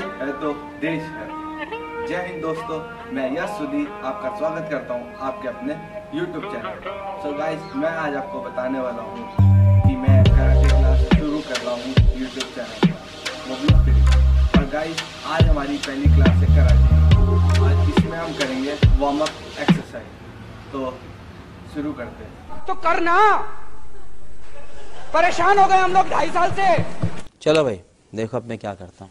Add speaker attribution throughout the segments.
Speaker 1: Health है तो देश है। जय हिंद दोस्तों मैं यश सुधी आपका स्वागत करता हूँ आपके अपने YouTube चैनल सो गाइस मैं आज आपको बताने वाला हूँ कि मैं कराटे क्लास शुरू कर रहा हूँ YouTube चैनल पर वो भी फ्री और गाइस आज हमारी पहली क्लास है कराटे आज इसमें हम करेंगे वार्म अप एक्सरसाइज तो शुरू करते हैं।
Speaker 2: तो करना। परेशान हो गए हम लोग ढाई साल से।
Speaker 3: चलो भाई देखो अब मैं क्या करता हूँ।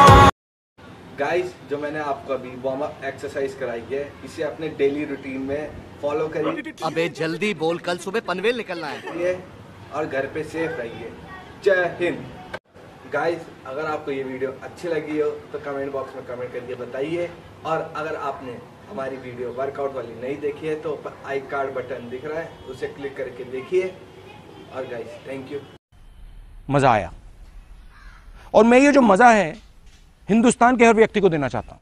Speaker 1: Guys जो मैंने आपको अभी वार्म अप एक्सरसाइज कराई है इसे अपने डेली रूटीन में फॉलो करिए।
Speaker 2: अबे जल्दी बोल कल सुबह पनवेल निकलना है।
Speaker 1: और घर पे सेफ़ रहिए। जय हिंद। गाइस अगर आपको ये वीडियो अच्छी लगी हो तो कमेंट बॉक्स में कमेंट करके बताइए। और अगर आपने हमारी वीडियो वर्कआउट वाली नहीं देखी है तो ऊपर आई कार्ड बटन दिख रहा है उसे क्लिक करके देखिए। और गाइस थैंक यू
Speaker 4: मज़ा आया। और मैं ये जो मज़ा है हिंदुस्तान के हर व्यक्ति को देना चाहता हूँ।